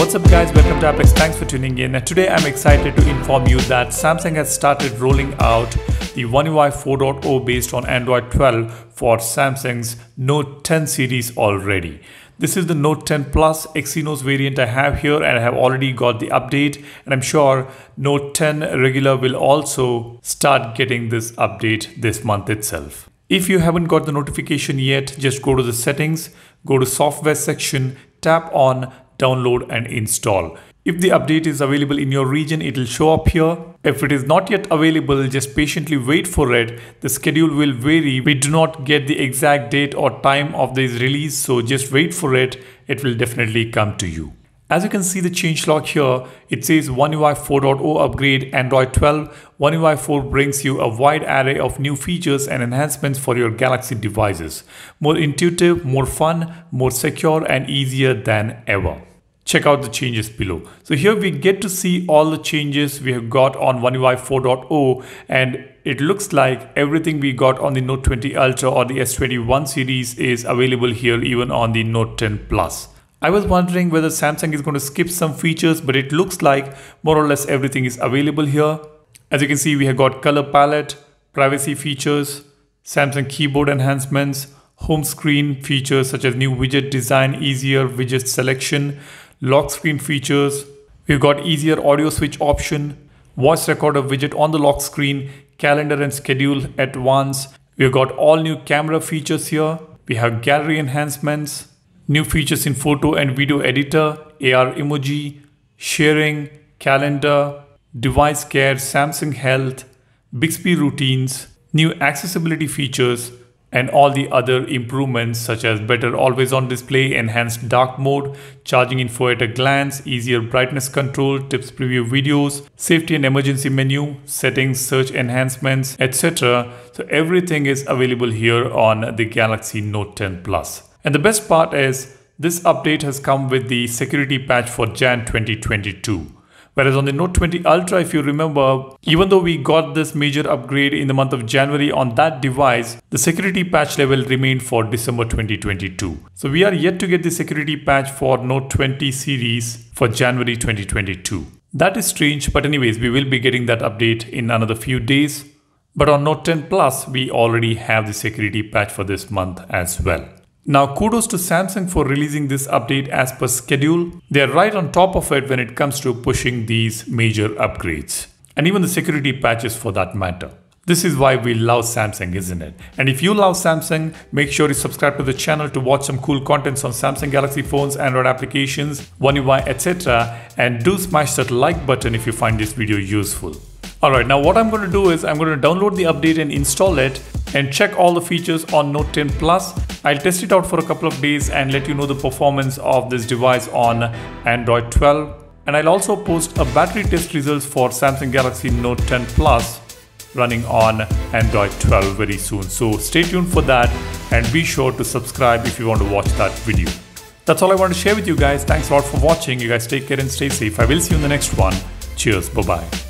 What's up guys, welcome to AppX, thanks for tuning in. Today I'm excited to inform you that Samsung has started rolling out the One UI 4.0 based on Android 12 for Samsung's Note 10 series already. This is the Note 10 Plus Exynos variant I have here and I have already got the update and I'm sure Note 10 regular will also start getting this update this month itself. If you haven't got the notification yet, just go to the settings, go to software section, tap on download and install. If the update is available in your region, it will show up here. If it is not yet available, just patiently wait for it. The schedule will vary. We do not get the exact date or time of this release, so just wait for it. It will definitely come to you. As you can see the changelog here, it says One UI 4.0 upgrade Android 12. One UI 4 brings you a wide array of new features and enhancements for your Galaxy devices. More intuitive, more fun, more secure and easier than ever check out the changes below. So here we get to see all the changes we have got on One UI 4.0 and it looks like everything we got on the Note 20 Ultra or the S21 series is available here even on the Note 10 Plus. I was wondering whether Samsung is going to skip some features but it looks like more or less everything is available here. As you can see we have got color palette, privacy features, Samsung keyboard enhancements, home screen features such as new widget design, easier widget selection, lock screen features. We've got easier audio switch option, voice recorder widget on the lock screen, calendar and schedule at once. We've got all new camera features here. We have gallery enhancements, new features in photo and video editor, AR emoji, sharing, calendar, device care, Samsung Health, Bixby routines, new accessibility features, and all the other improvements such as better always on display, enhanced dark mode, charging info at a glance, easier brightness control, tips preview videos, safety and emergency menu, settings, search enhancements, etc. So everything is available here on the Galaxy Note 10 Plus. And the best part is this update has come with the security patch for Jan 2022. Whereas on the Note 20 Ultra, if you remember, even though we got this major upgrade in the month of January on that device, the security patch level remained for December 2022. So we are yet to get the security patch for Note 20 series for January 2022. That is strange, but anyways, we will be getting that update in another few days. But on Note 10 Plus, we already have the security patch for this month as well. Now kudos to Samsung for releasing this update as per schedule. They are right on top of it when it comes to pushing these major upgrades. And even the security patches for that matter. This is why we love Samsung, isn't it? And if you love Samsung, make sure you subscribe to the channel to watch some cool contents on Samsung Galaxy phones, Android applications, One UI, etc. And do smash that like button if you find this video useful. Alright, now what I'm going to do is I'm going to download the update and install it and check all the features on Note 10 Plus. I'll test it out for a couple of days and let you know the performance of this device on Android 12. And I'll also post a battery test results for Samsung Galaxy Note 10 Plus running on Android 12 very soon. So stay tuned for that and be sure to subscribe if you want to watch that video. That's all I want to share with you guys. Thanks a lot for watching. You guys take care and stay safe. I will see you in the next one. Cheers. Bye bye.